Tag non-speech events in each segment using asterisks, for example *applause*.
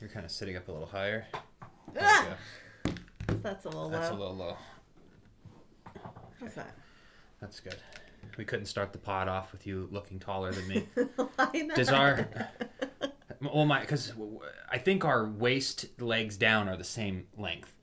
You're kind of sitting up a little higher. Ah! That's a little low. That's a little low. How's that? That's good. We couldn't start the pod off with you looking taller than me. *laughs* Why not? Does our well my because I think our waist legs down are the same length.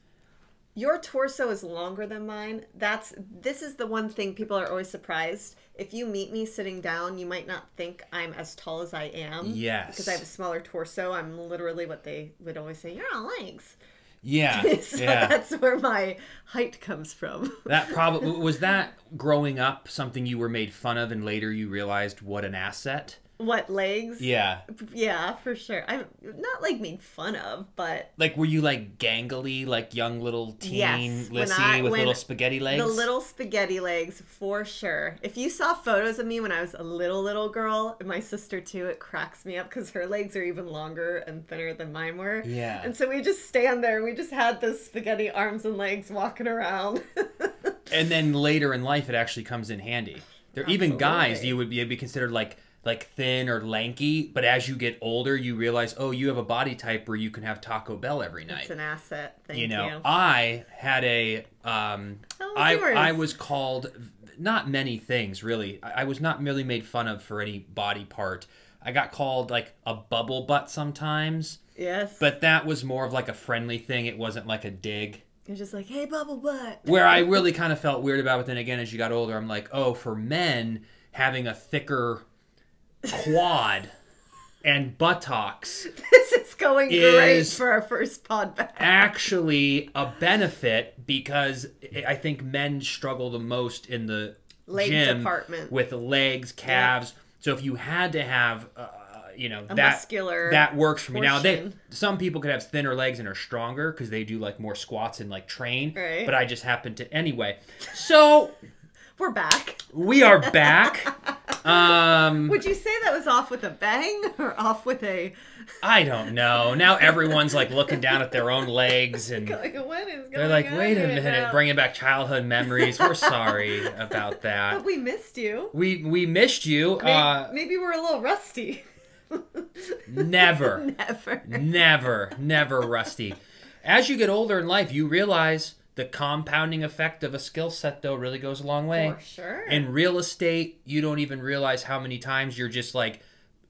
Your torso is longer than mine. That's this is the one thing people are always surprised. If you meet me sitting down, you might not think I'm as tall as I am. Yes. Because I have a smaller torso. I'm literally what they would always say, You're on legs. Yeah, *laughs* so yeah. that's where my height comes from. *laughs* That probably was that growing up something you were made fun of, and later you realized what an asset. What legs? Yeah, Yeah, for sure. I'm not like made fun of, but like were you like gangly, like young little teen Yes, when Lissy I- with when little spaghetti legs? The little spaghetti legs, for sure. If you saw photos of me when I was a little, little girl, and my sister too, it cracks me up because her legs are even longer and thinner than mine were. Yeah. And so we just stand there and we just had those spaghetti arms and legs walking around. *laughs* and then later in life, it actually comes in handy. There are even guys you would be, be considered like like thin or lanky, but as you get older, you realize, oh, you have a body type where you can have Taco Bell every night. it's an asset. Thank you you. know i had a um was i yours? i was called not many things really I, I was not merely made fun of for any body part i got called like a bubble butt sometimes yes. but that was more of like a friendly thing it wasn't like a dig you're just like, hey, bubble butt. where i really *laughs* kind of felt weird about it then again as you got older i'm like oh for men having a thicker quad and buttocks *laughs* This is going great Is- for our first pod back. actually a benefit because I think men struggle the most in the Leg gym department. with legs, calves. So if you had to have, uh, you know, A that muscular that works for me. Now, they some people could have thinner legs and are stronger because they do like more squats and like train. Right. But I just happen to anyway. So We're back. we are back. um, *laughs* Would you say that was off with a bang or off with a I don't know. Now everyone's like looking down at their own legs and *laughs* like what is going They're like, wait a minute, now?" bringing back childhood memories. We're sorry about But that. we missed you. We we missed you. Maybe, Uh, maybe we're a little rusty. *laughs* never, Never. never, never rusty. As you get older in life, you realize the compounding effect of a skill set, though, really goes a long way. For sure. In real estate, you don't even realize how many times you're just like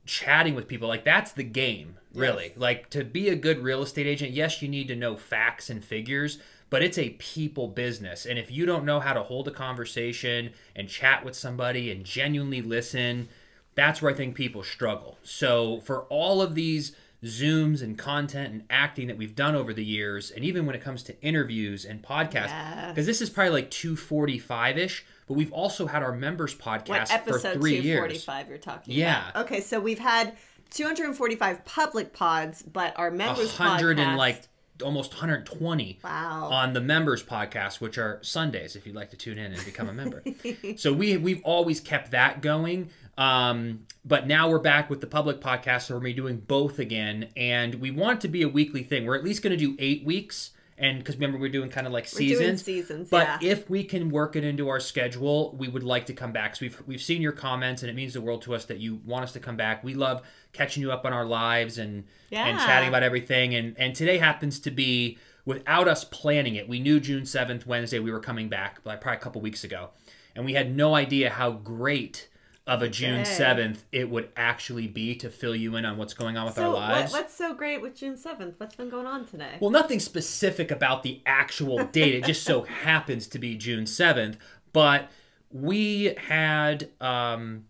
chatting with people. Like that's the game, really. Yes. Like to be a good real estate agent, yes, you need to know facts and figures, but it's a people business. And if you don't know how to hold a conversation and chat with somebody and genuinely listen, that's where I think people struggle. So for all of these Zooms and content and acting that we've done over the years, and even when it comes to interviews and podcasts, Yes. because this is probably like 245 ish, but we've also had our members podcast what for episode three years. 245 you're talking Yeah. about? Okay, so we've had 245 public pods, but our members hundred and podcast- like almost 120 wow. on the members podcast, which are Sundays if you'd like to tune in and become a member. *laughs* so we we've always kept that going. Um, but now we're back with the public podcast, so we're gonna be doing both again, and we want it to be a weekly thing. We're at least going to do eight weeks, and because remember we're doing kind of like seasons. seasons, But yeah. if we can work it into our schedule, we would like to come back. So we've we've seen your comments, and it means the world to us that you want us to come back. We love catching you up on our lives and and chatting about everything. And and today happens to be without us planning it. We knew June seventh, Wednesday, we were coming back, like probably a couple weeks ago, and we had no idea how great of a June seventh it would actually be to fill you in on what's going on with our lives. what, what's so great with June 7th? What's been going on today? Well, nothing specific about the actual *laughs* date. It just so happens to be June 7th. But we had um,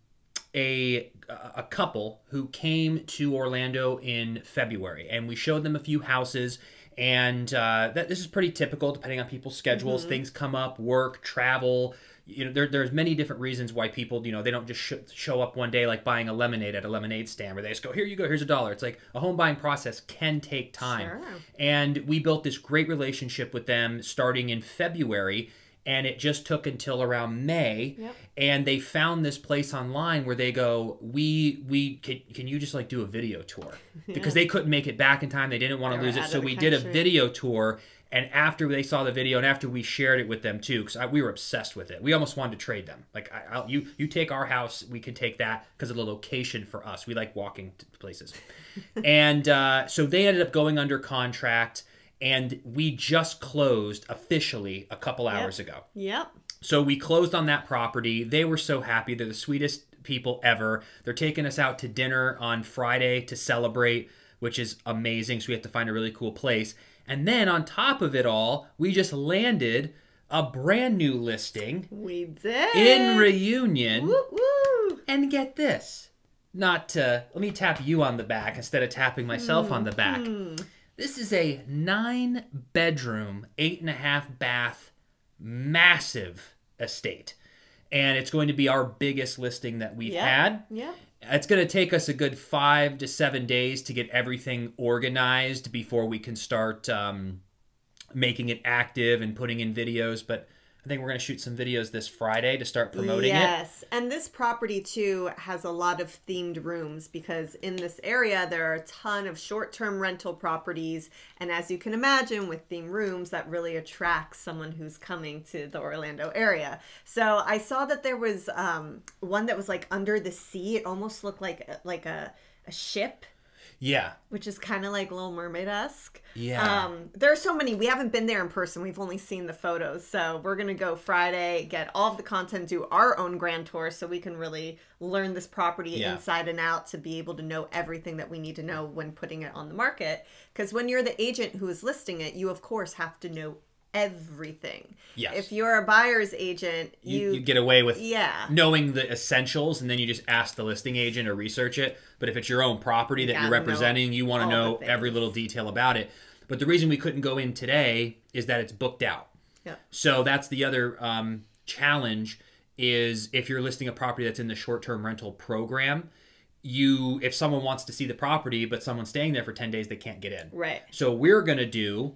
a a couple who came to Orlando in February, and we showed them a few houses. And uh, that this is pretty typical, depending on people's schedules. Things come up, work, travel. You know, there, there's many different reasons why people, you know, they don't just sh- show up one day like buying a lemonade at a lemonade stand where they just go, here you go, here's a dollar. It's like a home buying process can take time. Sure. And we built this great relationship with them starting in February. And it just took until around May, Yep. and they found this place online where they go, we we can, can you just like do a video tour *laughs* because they couldn't make it back in time, they didn't want to lose it, so we did a video tour. And after they saw the video, and after we shared it with them too, because we were obsessed with it, we almost wanted to trade them. Like, I, I'll, you you take our house, we can take that because of the location for us. We like walking to places, *laughs* and uh, so they ended up going under contract, and we just closed officially a couple hours ago. Yep. So we closed on that property. They were so happy. They're the sweetest people ever. They're taking us out to dinner on Friday to celebrate, which is amazing. So we have to find a really cool place. And then on top of it all, we just landed a brand new listing We did. in Reunion. Woo woo. And get this. Not to let me tap you on the back instead of tapping myself on the back. Hmm. This is a nine bedroom, eight and a half bath, massive estate. And it's going to be our biggest listing that we've Yep. had. Yeah. It's going to take us a good five to seven days to get everything organized before we can start um, making it active and putting in videos. But I think we're going to shoot some videos this Friday to start promoting it. yes. And this property too has a lot of themed rooms because in this area there are a ton of short-term rental properties and as you can imagine with themed rooms that really attracts someone who's coming to the Orlando area. So I saw that there was um, one that was like under the sea. It almost looked like like a, a ship Yeah. which is kind of like Little Mermaid esque. Yeah. Um, there are so many. We haven't been there in person. We've only seen the photos. So we're gonna go Friday, get all of the content, do our own grand tour, so we can really learn this property Yeah. inside and out to be able to know everything that we need to know when putting it on the market. Because when you're the agent who is listing it, you of course have to know everything. Yes. If you're a buyer's agent, you, you, you get away with yeah. knowing the essentials and then you just ask the listing agent or research it but if it's your own property that gotta you're representing you want to know every little detail about it but the reason we couldn't go in today is that it's booked out Yeah. so that's the other um, challenge is if you're listing a property that's in the short-term rental program you if someone wants to see the property but someone's staying there for 10 days they can't get in Right. so we're going to do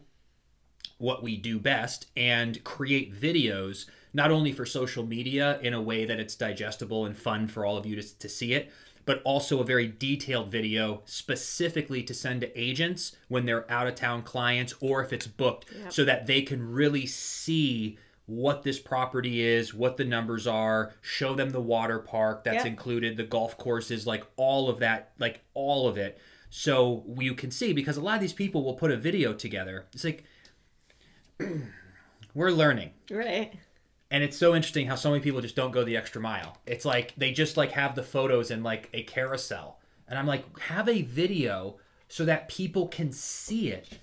what we do best and create videos not only for social media in a way that it's digestible and fun for all of you to, to see it, but also a very detailed video specifically to send to agents when they're out of town clients or if it's booked so that they can really see what this property is, what the numbers are, show them the water park that's Yep. included, the golf courses, like all of that, like all of it. So you can see because a lot of these people will put a video together. It's like *clears throat* we're learning. Right. And it's so interesting how so many people just don't go the extra mile. It's like they just like have the photos in like a carousel. And I'm like, have a video so that people can see it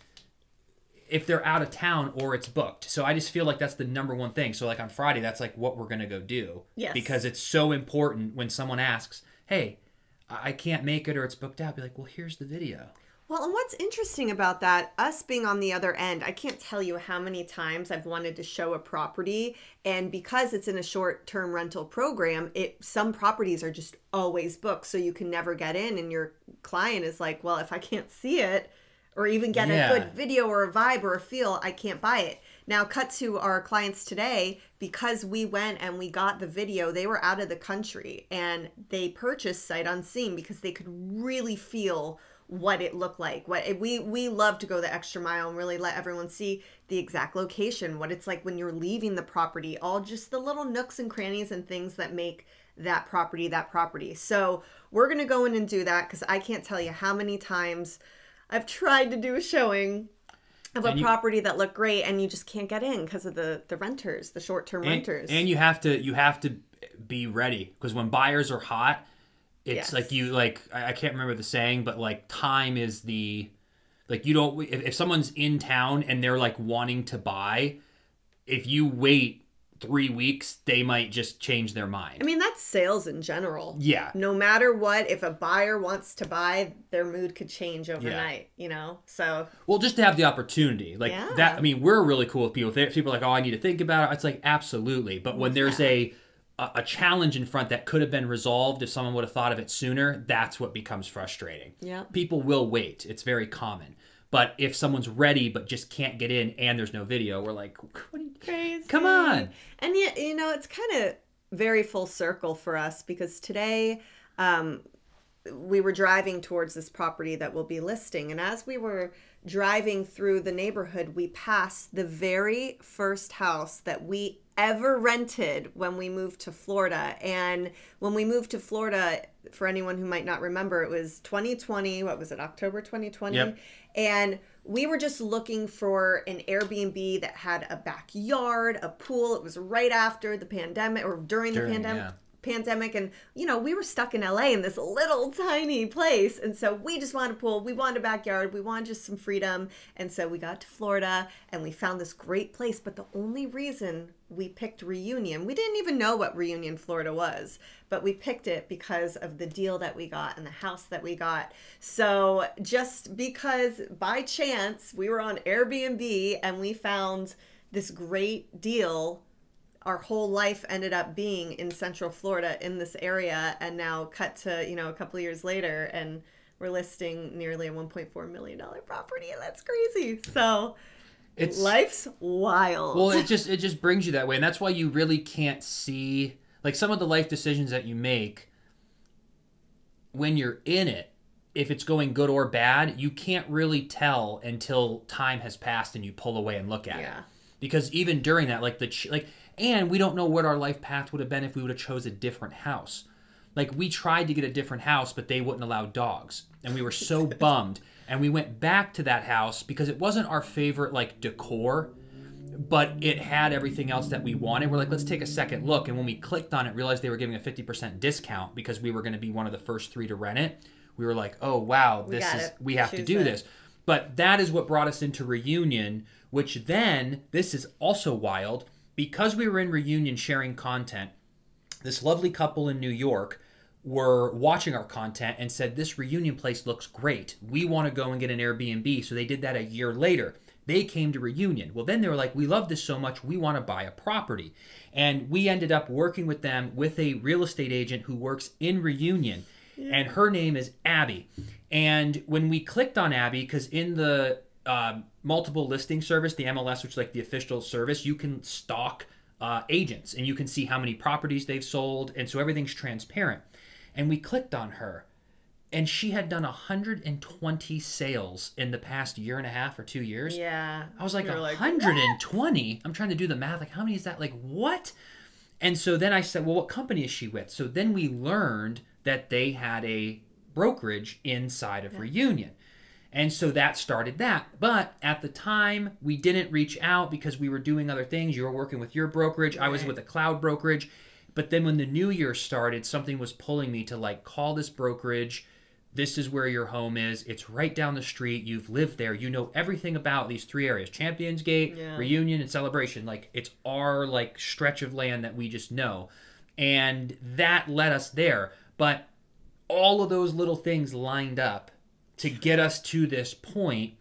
if they're out of town or it's booked. So I just feel like that's the number one thing. So like on Friday, that's like what we're gonna go do. Yes. Because it's so important when someone asks, Hey, I I can't make it or it's booked out. Be like, well, here's the video. Well, and what's interesting about that, us being on the other end, I can't tell you how many times I've wanted to show a property, and because it's in a short-term rental program, it some properties are just always booked, so you can never get in, and your client is like, "Well, if I can't see it, or even get Yeah. a good video or a vibe or a feel, I can't buy it." Now, cut to our clients today because we went and we got the video. They were out of the country and they purchased sight unseen because they could really feel what it looked like. What we we love to go the extra mile and really let everyone see the exact location, what it's like when you're leaving the property, all just the little nooks and crannies and things that make that property that property. So we're gonna go in and do that because I can't tell you how many times I've tried to do a showing of a you- property that looked great and you just can't get in because of the the renters, the short term renters. and you have to you have to be ready because when buyers are hot it's Yes. like you like I, I can't remember the saying but like time is the like you don't if, if someone's in town and they're like wanting to buy if you wait three weeks they might just change their mind I mean that's sales in general. yeah no matter what if a buyer wants to buy their mood could change overnight yeah. you know so Well, just to have the opportunity, like Yeah. that. I mean, we're really cool with people. If people are like, oh, I need to think about it. It's like absolutely. But when there's a a a challenge in front that could have been resolved if someone would have thought of it sooner, that's what becomes frustrating. Yeah. People will wait. It's very common. But if someone's ready but just can't get in and there's no video, we're like, *laughs* what are you, Crazy. come on. And yet, you know, it's kind of very full circle for us because today um, we were driving towards this property that we'll be listing. And as we were driving through the neighborhood, we passed the very first house that we ever rented when we moved to Florida. And when we moved to Florida, for anyone who might not remember, it was 2020. What was it, October 2020? Yep. And we were just looking for an Airbnb that had a backyard, a pool. It was right after the pandemic or during, During, the pandemic. yeah. Pandemic, and you know, we were stuck in LA in this little tiny place, and so we just wanted a pool, we wanted a backyard, we wanted just some freedom, and so we got to Florida and we found this great place. But the only reason we picked Reunion, we didn't even know what Reunion, Florida was, but we picked it because of the deal that we got and the house that we got. So just because by chance we were on Airbnb and we found this great deal our whole life ended up being in central florida in this area and now cut to you know a couple years later and we're listing nearly a 1.4 million dollar property and that's crazy so It's life's wild well, it *laughs* just it just brings you that way, and that's why you really can't see like some of the life decisions that you make when you're in it. If it's going good or bad, you can't really tell until time has passed and you pull away and look at it. Yeah. Because even during that, like the ch- like, and we don't know what our life path would have been if we would have chose a different house. Like we tried to get a different house, but they wouldn't allow dogs, and we were so *laughs* bummed. And we went back to that house because it wasn't our favorite like decor, but it had everything else that we wanted. We're like, let's take a second look. And when we clicked on it, realized they were giving a 50% discount because we were going to be one of the first three to rent it. We were like, oh, wow, this got is, it. we have to do it. this. But that is what brought us into Reunion, which then, this is also wild, because we were in Reunion sharing content, this lovely couple in New York were watching our content and said, This reunion place looks great. We want to go and get an Airbnb. So they did that a year later. They came to Reunion. Well, then they were like, We love this so much, we want to buy a property. And we ended up working with them with a real estate agent who works in Reunion. And her name is Abby. And when we clicked on Abby, because in the um, multiple listing service, the MLS, which is like the official service, you can stalk uh, agents and you can see how many properties they've sold. And so everything's transparent. And we clicked on her, and she had done 120 sales in the past year and a half or two years. yeah I was like, We were 120? I'm trying to do the math. Like, how many is that? Like, what? And so then I said, well, what company is she with? So then we learned that they had a brokerage inside of Reunion. And so that started that. But at the time, we didn't reach out because we were doing other things. You were working with your brokerage, I was with a cloud brokerage. But then when the new year started, something was pulling me to like call this brokerage. This is where your home is. It's right down the street. You've lived there. You know everything about these three areas Champions Gate, Yeah. Reunion, and Celebration. Like it's our like stretch of land that we just know. And that led us there. But all of those little things lined up to get us to this point.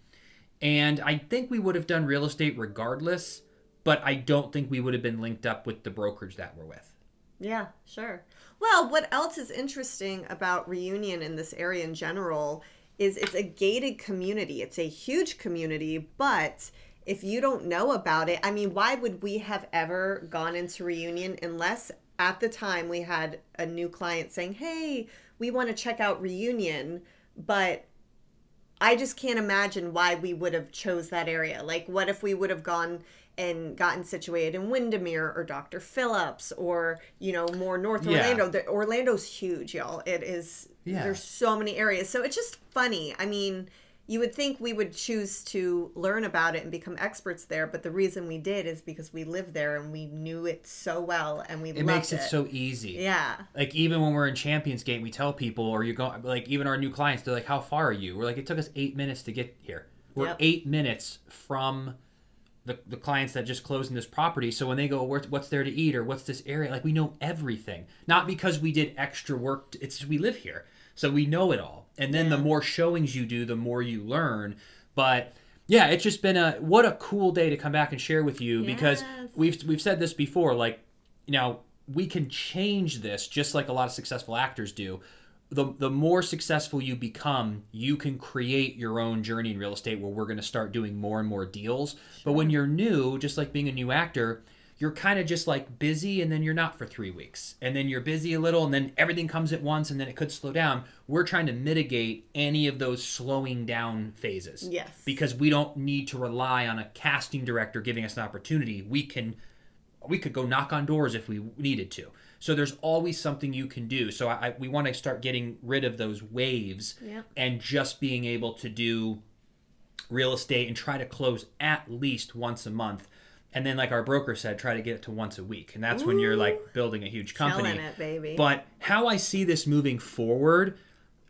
And I think we would have done real estate regardless, but I don't think we would have been linked up with the brokerage that we're with. Yeah, sure. Well, what else is interesting about Reunion in this area in general is it's a gated community. It's a huge community, but if you don't know about it, I mean, why would we have ever gone into Reunion unless at the time we had a new client saying, "Hey, we want to check out Reunion," but I just can't imagine why we would have chose that area. Like, what if we would have gone and gotten situated in Windermere or Dr. Phillips or you know more North Yeah. Orlando? The, Orlando's huge, y'all. It is. Yeah. There's so many areas, so it's just funny. I mean, you would think we would choose to learn about it and become experts there, but the reason we did is because we lived there and we knew it so well and we It makes it so easy. Yeah. Like even when we're in Champions Gate, we tell people, or you go, like even our new clients, they're like, "How far are you?" We're like, "It took us eight minutes to get here. We're Yep. eight minutes from the, the clients that just closed in this property. So when they go, "What's there to eat?" or "What's this area?" Like we know everything, not because we did extra work. It's we live here, so we know it all. And then the more showings you do, the more you learn. But yeah, it's just been a what a cool day to come back and share with you because we've we've said this before like you know we can change this just like a lot of successful actors do the the more successful you become, you can create your own journey in real estate where we're going to start doing more and more deals. But when you're new, just like being a new actor, you're kind of just like busy and then you're not for 3 weeks. And then you're busy a little and then everything comes at once and then it could slow down. We're trying to mitigate any of those slowing down phases. Yes. Because we don't need to rely on a casting director giving us an opportunity. We can we could go knock on doors if we needed to. So there's always something you can do. So I, we want to start getting rid of those waves Yep. and just being able to do real estate and try to close at least once a month. And then, like our broker said, try to get it to once a week. And that's when you're like building a huge company. It, baby. But how I see this moving forward,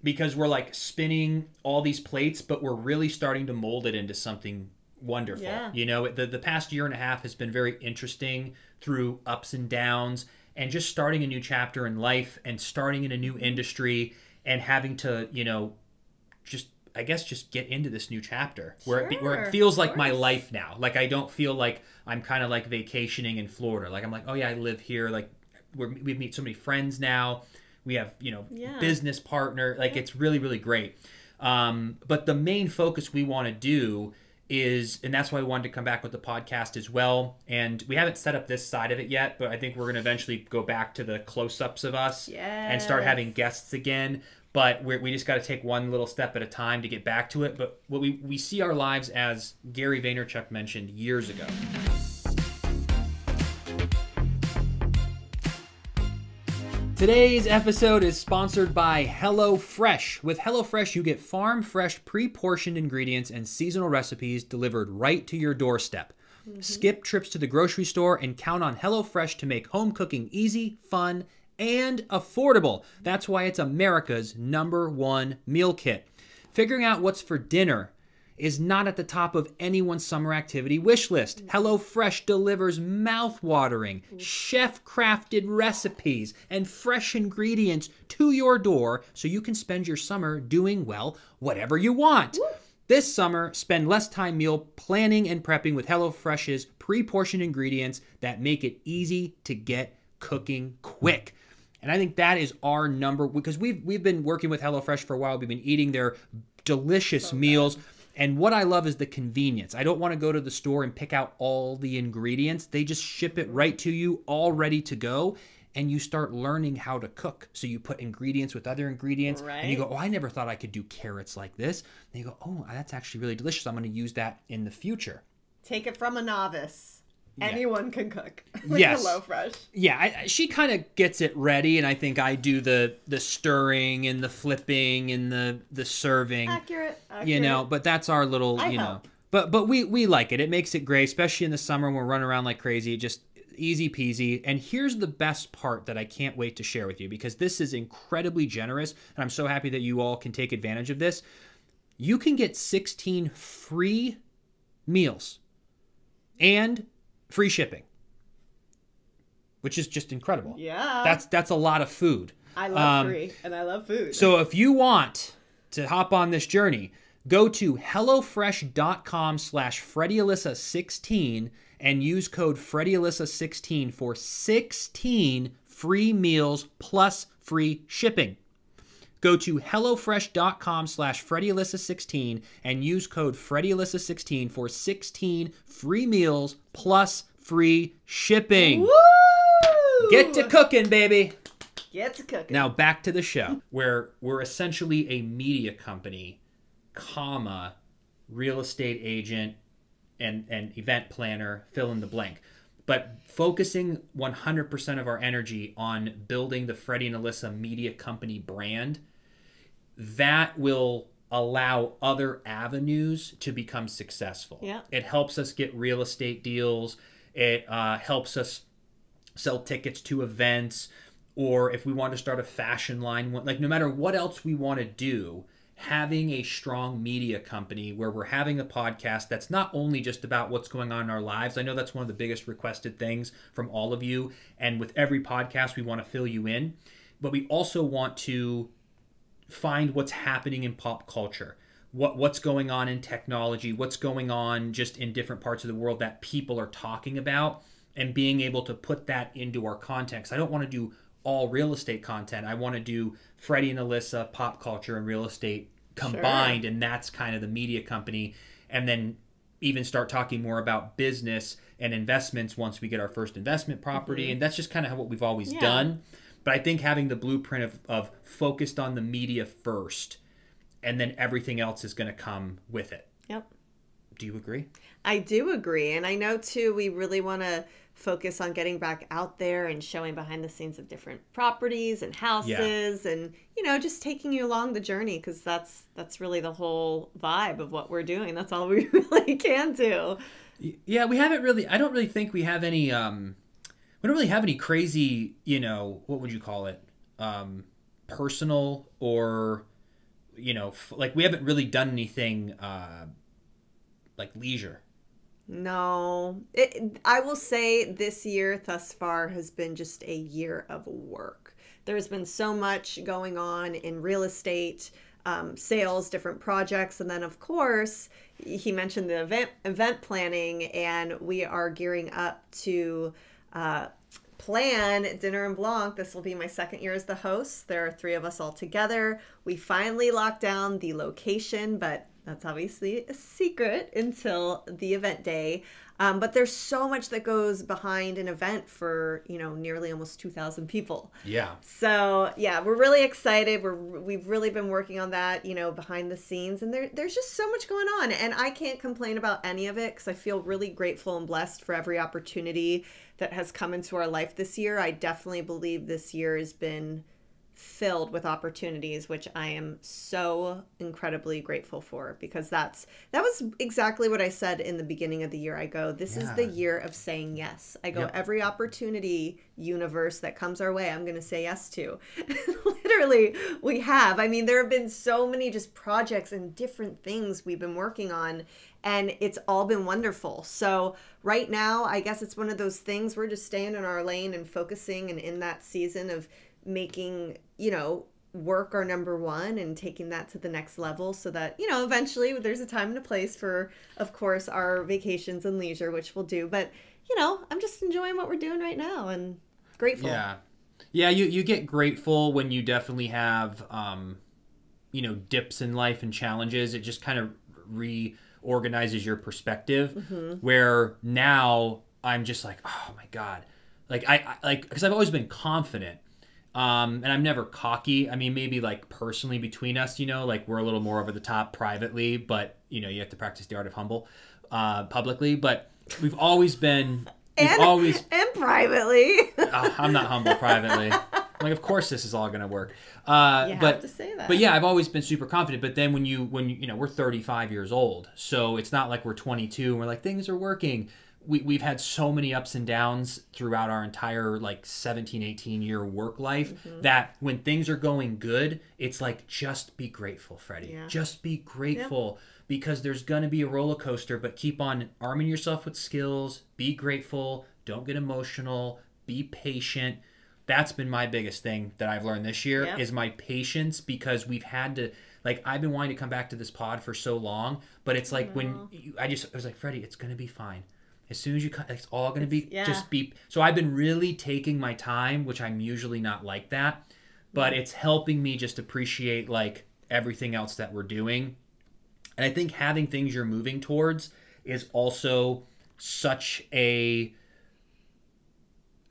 because we're like spinning all these plates, but we're really starting to mold it into something wonderful. Yeah. You know, the, the past year and a half has been very interesting through ups and downs and just starting a new chapter in life and starting in a new industry and having to, you know, just I guess just get into this new chapter where it, be, where it feels like my life now. Like I don't feel like I'm kind of like vacationing in Florida. Like I'm like, oh yeah, I live here. Like we're, we meet so many friends now. We have you know Yeah. business partner. Like it's really really great. Um, but the main focus we want to do is, and that's why we wanted to come back with the podcast as well. And we haven't set up this side of it yet, but I think we're going to eventually go back to the close ups of us and start having guests again. But we're, we just got to take one little step at a time to get back to it. But what we, we see our lives as Gary Vaynerchuk mentioned years ago. Today's episode is sponsored by HelloFresh. With HelloFresh, you get farm fresh, pre portioned ingredients and seasonal recipes delivered right to your doorstep. Mm-hmm. Skip trips to the grocery store and count on HelloFresh to make home cooking easy, fun, and affordable. That's why it's America's number one meal kit. Figuring out what's for dinner is not at the top of anyone's summer activity wish list. HelloFresh delivers mouth-watering, chef-crafted recipes and fresh ingredients to your door so you can spend your summer doing well whatever you want. This summer, spend less time meal planning and prepping with HelloFresh's pre-portioned ingredients that make it easy to get cooking quick. And I think that is our number because we've we've been working with HelloFresh for a while. We've been eating their delicious meals. And what I love is the convenience. I don't want to go to the store and pick out all the ingredients. They just ship it right to you, all ready to go. And you start learning how to cook. So you put ingredients with other ingredients. And you go, oh, I never thought I could do carrots like this. And you go, oh, that's actually really delicious. I'm going to use that in the future. Take it from a novice. Anyone can cook. *laughs* with Yes. HelloFresh. Yeah, I, she kind of gets it ready, and I think I do the the stirring and the flipping and the the serving. Accurate. accurate. you know but that's our little I you know help. but but we we like it it makes it great especially in the summer when we're running around like crazy just easy peasy and here's the best part that i can't wait to share with you because this is incredibly generous and i'm so happy that you all can take advantage of this you can get 16 free meals and free shipping which is just incredible Yeah. that's that's a lot of food I love um, free and I love food. so if you want to hop on this journey, go to HelloFresh.com slash FreddieAlyssa16 and use code FreddieAlyssa16 for 16 free meals plus free shipping. Go to HelloFresh.com slash FreddieAlyssa16 and use code FreddieAlyssa16 for 16 free meals plus free shipping. Woo! Get to cooking, baby! Get to cooking. Now back to the show, where we're essentially a media company, comma, real estate agent, and and event planner, fill in the blank. But focusing 100% of our energy on building the Freddie and Alyssa media company brand, that will allow other avenues to become successful. Yeah. It helps us get real estate deals. It uh, helps us sell tickets to events or if we want to start a fashion line like no matter what else we want to do having a strong media company where we're having a podcast that's not only just about what's going on in our lives. I know that's one of the biggest requested things from all of you. And with every podcast we want to fill you in. But we also want to find what's happening in pop culture. What what's going on in technology? What's going on just in different parts of the world that people are talking about? And being able to put that into our context. i don't want to do all real estate content. I want to do Freddie and Alyssa, pop culture and real estate combined, and that's kind of the media company. And then even start talking more about business and investments once we get our first investment property. Mm-hmm. And that's just kind of what we've always Yeah. done. But I think having the blueprint of, of focused on the media first, and then everything else is going to come with it. Yep. Do you agree? I do agree. And I know too, we really want to focus on getting back out there and showing behind the scenes of different properties and houses and, you know, just taking you along the journey because that's, that's really the whole vibe of what we're doing. That's all *laughs* we really can do. Yeah, we haven't really. I don't really think we have any. Um, we don't really have any crazy. You know, what would you call it? Um, personal or, you know, f- like we haven't really done anything uh, like leisure. No, it, I will say this year thus far has been just a year of work. There's been so much going on in real estate, um, sales, different projects, and then of course he mentioned the event event planning, and we are gearing up to. Uh, plan Dîner en Blanc this will be my second year as the host there are three of us all together we finally locked down the location but that's obviously a secret until the event day um, but there's so much that goes behind an event for you know nearly almost 2000 people Yeah. so yeah, we're really excited. We're we've really been working on that, you know, behind the scenes, and there there's just so much going on, and I can't complain about any of it because I feel really grateful and blessed for every opportunity that has come into our life this year. I definitely believe this year has been filled with opportunities which I am so incredibly grateful for because that's that was exactly what I said in the beginning of the year. I go, this is the year of saying yes. I go, Yep. every opportunity universe that comes our way, I'm going to say yes to. *laughs* Literally, we have. I mean, there have been so many just projects and different things we've been working on and it's all been wonderful. So, right now, I guess it's one of those things we're just staying in our lane and focusing and in that season of making, you know, work our number one and taking that to the next level so that, you know, eventually there's a time and a place for, of course, our vacations and leisure, which we'll do. But, you know, I'm just enjoying what we're doing right now and grateful. Yeah. Yeah, you, you get grateful when you definitely have, um, you know, dips in life and challenges. It just kind of reorganizes your perspective. Where now I'm just like, oh my God. Like, I, I like, because I've always been confident. Um, and I'm never cocky. I mean, maybe like personally between us, you know, like we're a little more over the top privately, but you know, you have to practice the art of humble uh, publicly. But we've always been, we've And, always and privately. *laughs* uh, I'm not humble privately. *laughs* like, of course, this is all going to work. Uh, but to say that. but yeah, I've always been super confident. But then when you when you, you know we're 35 years old, so it's not like we're 22 and we're like things are working. We, we've had so many ups and downs throughout our entire like 17 18 year work life Mm-hmm. that when things are going good it's like just be grateful freddie Yeah. just be grateful because there's going to be a roller coaster but keep on arming yourself with skills be grateful don't get emotional be patient that's been my biggest thing that i've learned this year Yeah. is my patience because we've had to like i've been wanting to come back to this pod for so long but it's like when you, i just i was like freddie it's going to be fine as soon as you cut it's all going to be yeah. just be so i've been really taking my time which i'm usually not like that but it's helping me just appreciate like everything else that we're doing and I think having things you're moving towards is also such a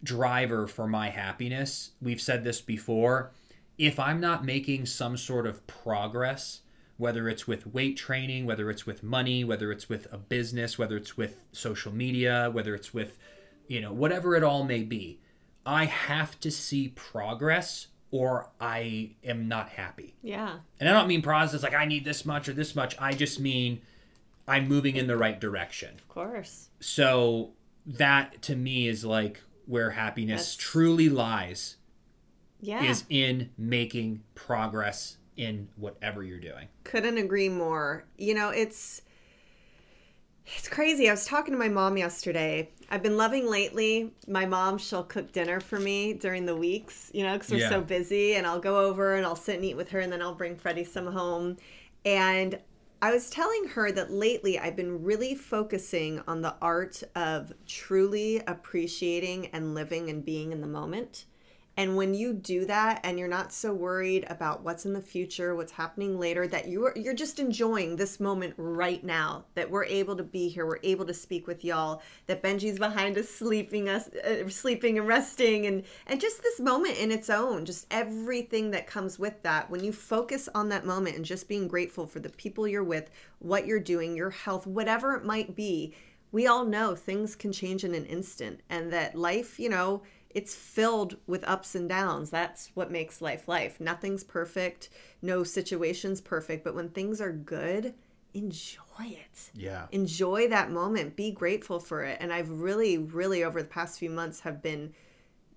driver for my happiness. We've said this before. If I'm not making some sort of progress, whether it's with weight training, whether it's with money, whether it's with a business, whether it's with social media, whether it's with, you know, whatever it all may be, I have to see progress or I am not happy. yeah. And I don't mean process like I need this much or this much. I just mean I'm moving in the right direction. Of course. So that to me is like where happiness That's- truly lies Yeah. is in making progress in whatever you're doing. couldn't agree more. You know it's it's crazy. I was talking to my mom yesterday. I've been loving lately my mom she'll cook dinner for me during the weeks you know because we're Yeah. so busy and i'll go over and i'll sit and eat with her and then i'll bring freddie some home. And i was telling her that lately i've been really focusing on the art of truly appreciating and living and being in the moment And when you do that and you're not so worried about what's in the future, what's happening later, that you're you're just enjoying this moment right now, that we're able to be here, we're able to speak with y'all, that Benji's behind us sleeping us uh, sleeping and resting and and just this moment in its own, just everything that comes with that. When you focus on that moment and just being grateful for the people you're with, what you're doing, your health, whatever it might be, we all know things can change in an instant and that life, you know, it's filled with ups and downs. That's what makes life life. Nothing's perfect, no situation's perfect, but when things are good, enjoy it. Yeah. Enjoy that moment. Be grateful for it. And I've really really over the past few months have been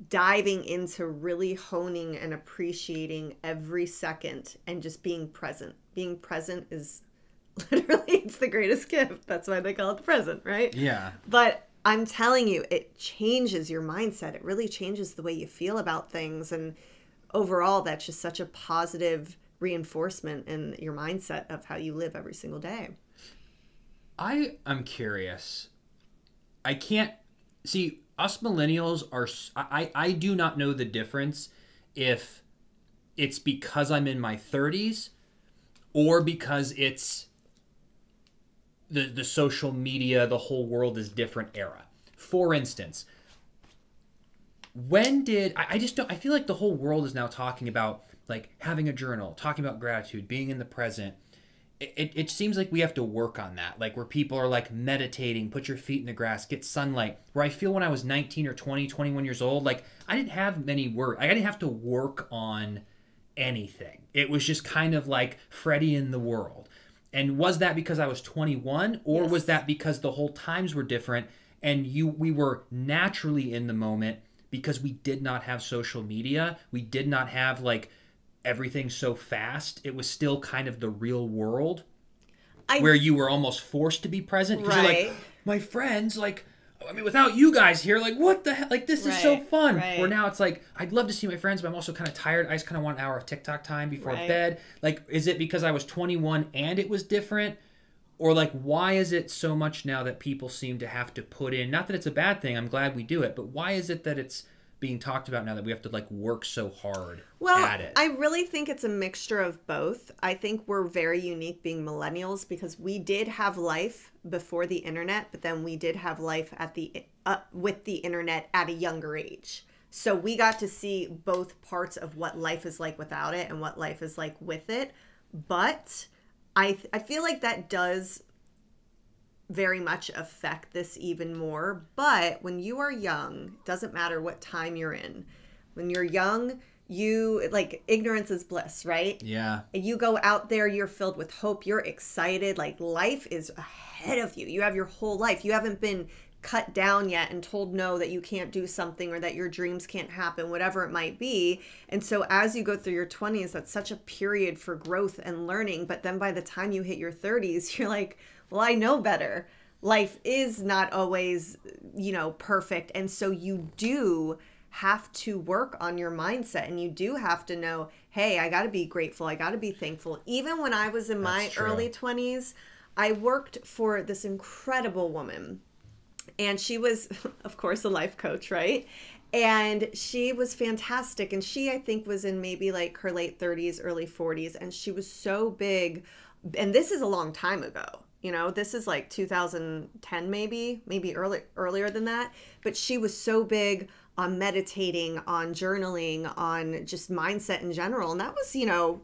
diving into really honing and appreciating every second and just being present. Being present is *laughs* literally it's the greatest gift. That's why they call it the present, right? Yeah. But I'm telling you, it changes your mindset. It really changes the way you feel about things. And overall, that's just such a positive reinforcement in your mindset of how you live every single day. I am curious. I can't see us millennials are I I do not know the difference if it's because I'm in my 30s or because it's the the social media, the whole world is different era. For instance, when did I, I just don't I feel like the whole world is now talking about like having a journal, talking about gratitude, being in the present. It, it, it seems like we have to work on that, like where people are like meditating, put your feet in the grass, get sunlight. Where I feel when I was 19 or 20, 21 years old, like I didn't have many work. I didn't have to work on anything. It was just kind of like Freddie in the world. And was that because I was 21 or yes. was that because the whole times were different and you we were naturally in the moment because we did not have social media. We did not have like everything so fast. It was still kind of the real world I, where you were almost forced to be present because right. you're like my friends like I mean, without you guys here, like, what the hell? Like, this right, is so fun. Right. Where now it's like, I'd love to see my friends, but I'm also kind of tired. I just kind of want an hour of TikTok time before right. bed. Like, is it because I was 21 and it was different? Or, like, why is it so much now that people seem to have to put in? Not that it's a bad thing, I'm glad we do it, but why is it that it's being talked about now that we have to like work so hard well, at it? I really think it's a mixture of both. I think we're very unique being millennials because we did have life before the internet, but then we did have life at the uh, with the internet at a younger age. So we got to see both parts of what life is like without it and what life is like with it. But I I feel like that does very much affect this even more. But when you are young, doesn't matter what time you're in. When you're young, you like ignorance is bliss, right? Yeah. You go out there, you're filled with hope, you're excited, like life is ahead of you. You have your whole life. You haven't been cut down yet and told no that you can't do something or that your dreams can't happen, whatever it might be. And so as you go through your 20s, that's such a period for growth and learning. But then by the time you hit your 30s, *laughs* you're like, well, I know better. Life is not always, you know, perfect. And so you do have to work on your mindset and you do have to know, hey, I got to be grateful. I got to be thankful. Even when I was in my early 20s, I worked for this incredible woman. And she was, *laughs* of course, a life coach, right? and she was fantastic and she i think was in maybe like her late 30s early 40s and she was so big and this is a long time ago you know this is like 2010 maybe maybe early earlier than that but she was so big on meditating on journaling on just mindset in general and that was you know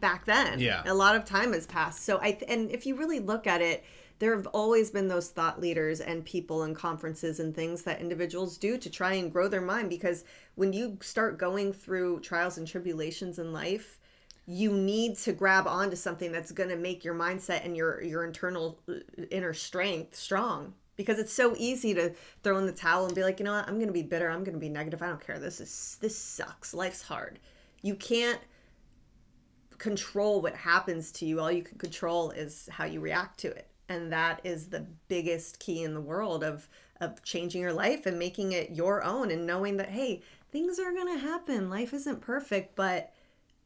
back then. Yeah. A lot of time has passed. So i and if you really look at it there have always been those thought leaders and people and conferences and things that individuals do to try and grow their mind because when you start going through trials and tribulations in life you need to grab onto something that's going to make your mindset and your your internal uh, inner strength strong. Because it's so easy to throw in the towel and be like you know what? I'm going to be bitter. I'm going to be negative. I don't care. This is this sucks. Life's hard. You can't control what happens to you. All you can control is how you react to it. And that is the biggest key in the world of of changing your life and making it your own and knowing that hey things are going to happen. Life isn't perfect but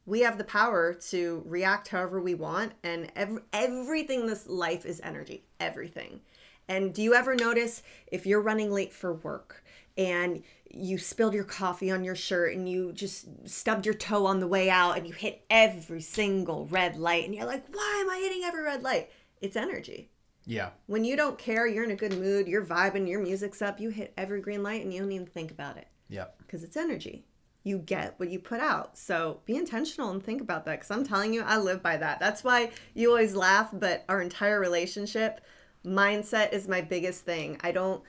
we have the power to react however we want and ev- everything this life is energy everything and do you ever notice if you're running late for work and you spilled your coffee on your shirt and you just stubbed your toe on the way out and you hit every single red light and you're like, why am I hitting every red light? It's energy. Yeah. When you don't care, you're in a good mood, you're vibing, your music's up, you hit every green light and you don't even think about it Yeah. because it's energy. You get what you put out. So be intentional and think about that because I'm telling you, I live by that. That's why you always laugh, but our entire relationship, mindset is my biggest thing. I don't,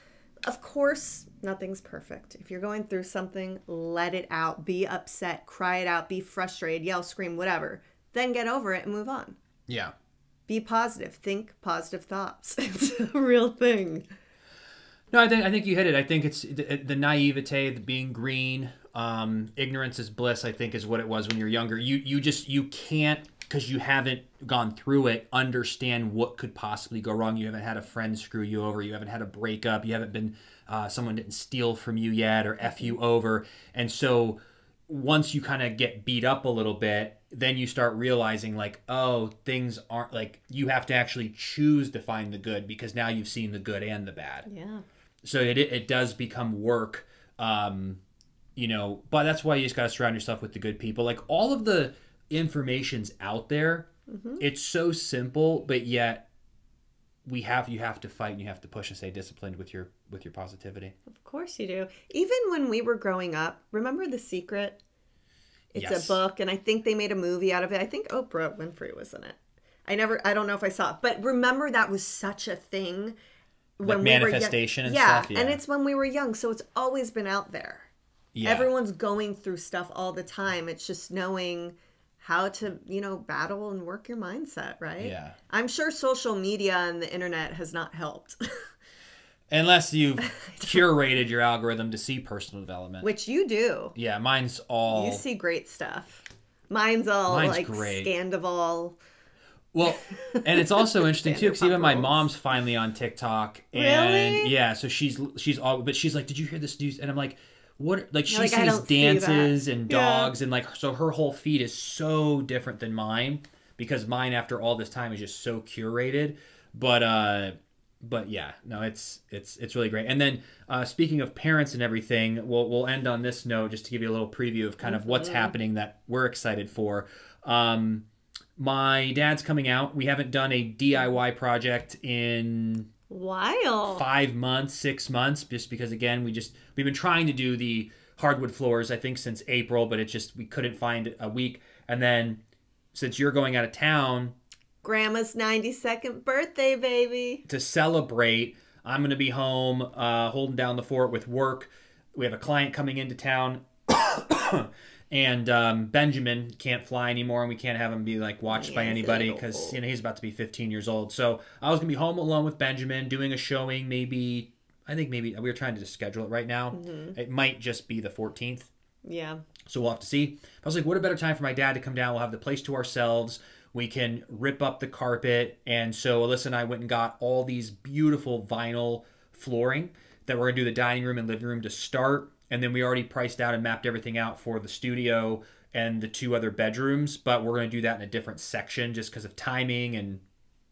of course, nothing's perfect. If you're going through something, let it out. Be upset, cry it out, be frustrated, yell, scream, whatever. Then get over it and move on. Yeah. Be positive. Think positive thoughts. *laughs* It's a real thing. No, I think I think you hit it. I think it's the, the naivete, the being green, um, ignorance is bliss. I think is what it was when you're younger. You you just you can't because you haven't gone through it understand what could possibly go wrong. You haven't had a friend screw you over. You haven't had a breakup. You haven't been uh, someone didn't steal from you yet or f you over. And so once you kind of get beat up a little bit, then you start realizing like, oh, things aren't like you have to actually choose to find the good because now you've seen the good and the bad Yeah. so it, it does become work um you know but that's why you just got to surround yourself with the good people like all of the information's out there mm-hmm. it's so simple but yet we have you have to fight and you have to push and stay disciplined with your with your positivity Of course you do. Even when we were growing up, remember The Secret? It's Yes. a book, and I think they made a movie out of it. I think Oprah Winfrey was in it. I never, I don't know if I saw it, but remember that was such a thing Like we were young- manifestation and yeah, stuff, yeah. and it's when we were young, so it's always been out there. Yeah Everyone's going through stuff all the time. It's just knowing how to, you know, battle and work your mindset, right? Yeah. I'm sure social media and the internet has not helped, *laughs* unless you've *laughs* curated your algorithm to see personal development which you do. yeah mine's all You see great stuff. Mine's all Mine's like great. Scandival. Well, and it's also *laughs* interesting too because even my mom's finally on TikTok, and Really? yeah, so she's she's all, but she's like, "Did you hear this news?" And I'm like, "What?" Like she like, sees don't see dances and Yeah. dogs, and like so her whole feed is so different than mine because mine after all this time is just so curated. But uh, but yeah, no, it's it's it's really great. And then uh, speaking of parents and everything, we'll we'll end on this note just to give you a little preview of kind of what's Mm-hmm. happening that we're excited for. Um, my dad's coming out. We haven't done a DIY project in Wild. five months, six months, just because again we just we've been trying to do the hardwood floors I think since April, but it just we couldn't find a week. And then since you're going out of town Grandma's 92nd birthday, baby. to celebrate, I'm gonna be home uh, holding down the fort with work. We have a client coming into town. And um, Benjamin can't fly anymore, and we can't have him be like watched by Yeah, anybody because you know he's about to be 15 years old. So I was gonna be home alone with Benjamin, doing a showing. Maybe I think maybe we were trying to just schedule it right now. Mm-hmm. It might just be the 14th. Yeah. So we'll have to see. I was like, what a better time for my dad to come down. We'll have the place to ourselves. We can rip up the carpet. And so Alyssa and I went and got all these beautiful vinyl flooring that we're to do the dining room and living room to start. And then we already priced out and mapped everything out for the studio and the two other bedrooms. But we're going to do that in a different section just because of timing and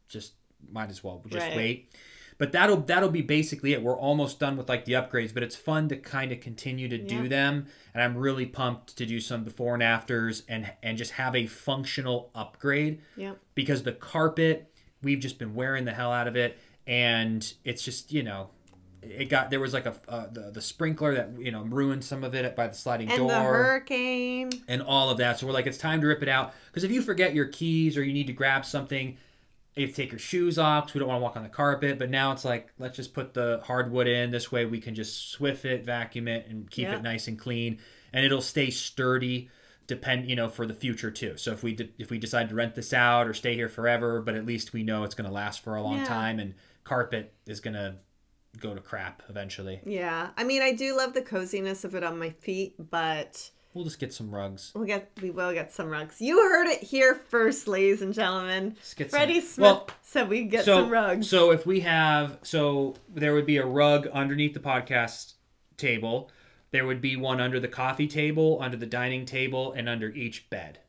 just might as well just Right. wait. But that'll that'll be basically it. We're almost done with like the upgrades, but it's fun to kind of continue to do them. And I'm really pumped to do some before and afters and and just have a functional upgrade Yeah. because the carpet we've just been wearing the hell out of it, and it's just you know. It got there was like a uh, the, the sprinkler that you know ruined some of it by the sliding And door the hurricane. and all of that. So we're like, it's time to rip it out. Because if you forget your keys or you need to grab something, you have to take your shoes off we don't want to walk on the carpet. But now it's like, let's just put the hardwood in. This way we can just Swiffer it, vacuum it, and keep Yeah. it nice and clean. And it'll stay sturdy depend you know for the future too so if we de- if we decide to rent this out or stay here forever but at least we know it's going to last for a long Yeah. time and carpet is going to go to crap eventually Yeah. I mean, I do love the coziness of it on my feet, but we'll just get some rugs we'll get we will get some rugs. You heard it here first, ladies and gentlemen. Some- Freddie Smith Well, said we get so, some rugs. So if we have, so there would be a rug underneath the podcast table. There would be one under the coffee table, under the dining table, and under each bed.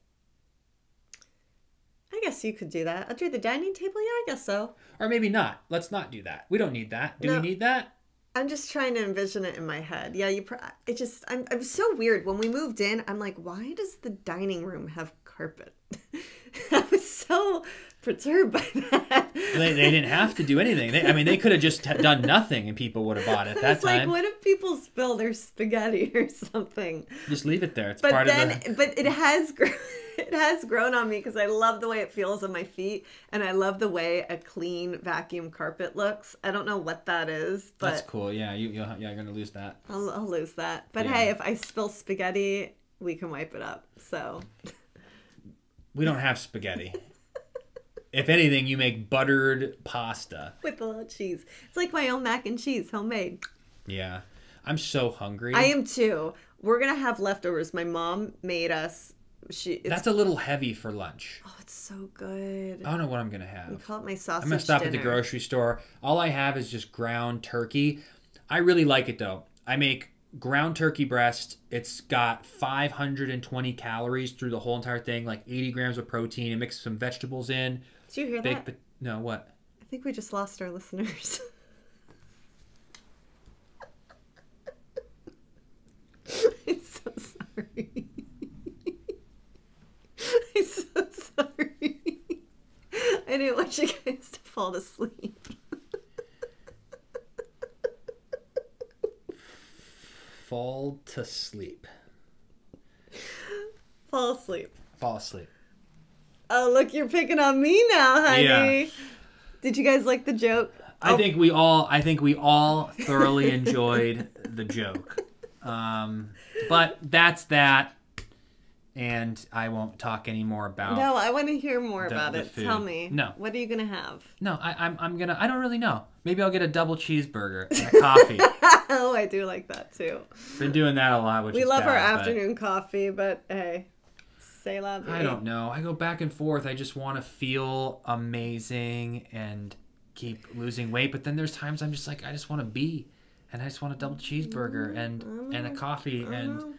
Guess you could do that. Under the dining table, yeah, I guess so. Or maybe not. Let's not do that. We don't need that. Do No. we need that? I'm just trying to envision it in my head. Yeah, you. Pr- it just. I'm. I'm so weird. When we moved in, I'm like, why does the dining room have carpet? *laughs* I was so perturbed by *laughs* that. They, they didn't have to do anything. They, I mean, they could have just done nothing and people would have bought it that it's like, what if people spill their spaghetti or *laughs* something? Just leave it there. It's But part then, of the. but it has grown. *laughs* It has grown on me because I love the way it feels on my feet, and I love the way a clean vacuum carpet looks. I don't know what that is, but That's cool. Yeah, you you'll, yeah, you're gonna lose that. I'll, I'll lose that. But Yeah. hey, if I spill spaghetti, we can wipe it up. So We don't have spaghetti. If anything, you make buttered pasta. with a little cheese, it's like my own mac and cheese, homemade. Yeah, I'm so hungry. I am too. We're gonna have leftovers. My mom made us. She. It's, That's a little heavy for lunch. oh, it's so good. I don't know what I'm gonna have. We call it my sausage. I'm gonna stop at the grocery store. All I have is just ground turkey. I really like it though. I make ground turkey breast. It's got 520 calories through the whole entire thing, like 80 grams of protein. and mix some vegetables in. Did you hear Big, that? no, what? I think we just lost our listeners. *laughs* I'm so sorry. *laughs* I'm so sorry. I didn't want you guys to fall asleep. Fall to sleep. Fall asleep. Fall asleep. Oh, look, you're picking on me now, honey. Yeah. Did you guys like the joke? I Oh. think we all I think we all thoroughly enjoyed the joke. Um, but that's that and I won't talk anymore about No, I want to hear more The- about it. food. Tell me. No. What are you going to have? No, I, I'm I'm gonna I don't really know. Maybe I'll get a double cheeseburger and a coffee. *laughs* oh, I do like that too. Been doing that a lot, which We love our bad, but afternoon coffee, but hey, vie. I don't know. I go back and forth. I just want to feel amazing and keep losing weight, but then there's times I'm just like I just want to be, and I just want a double cheeseburger and and a coffee and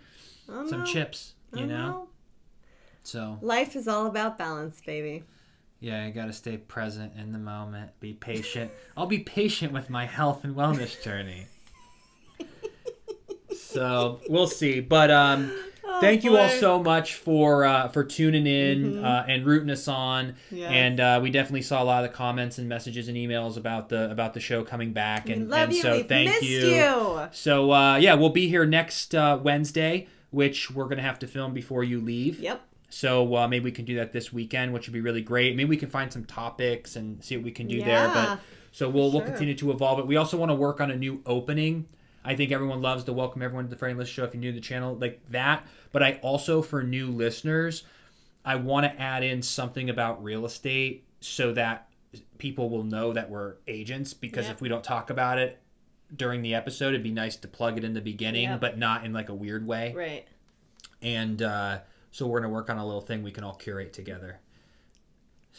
some know. chips. You know. So Life is all about balance, baby. yeah, I gotta stay present in the moment. Be patient. *laughs* I'll be patient with my health and wellness journey. *laughs* So we'll see, but um. Oh, Thank you all so much for uh, for tuning in uh, and rooting us on. Yes. And uh, we definitely saw a lot of the comments and messages and emails about the about the show coming back. And, love and you. so We've thank missed you. you. So uh, yeah, we'll be here next uh, Wednesday, which we're gonna have to film before you leave. Yep. So uh, maybe we can do that this weekend, which would be really great. Maybe we can find some topics and see what we can do there. But so we'll we'll continue to evolve it. We also want to work on a new opening. I think everyone loves to welcome everyone to the Freddie & Alyssa Show if you're new to the channel like that. But I also for new listeners, I want to add in something about real estate so that people will know that we're agents. Because if we don't talk about it during the episode, it'd be nice to plug it in the beginning, but not in like a weird way Right. and uh, so we're gonna work on a little thing we can all curate together.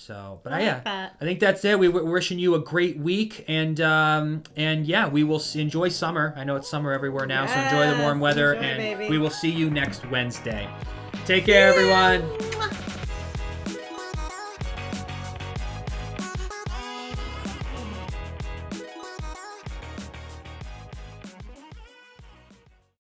So, but I like yeah. I think that's it. We, we're wishing you a great week, and um, and yeah, we will s- enjoy summer. I know it's summer everywhere now, so enjoy the warm weather, enjoy, and baby. we will see you next Wednesday. Take care, everyone.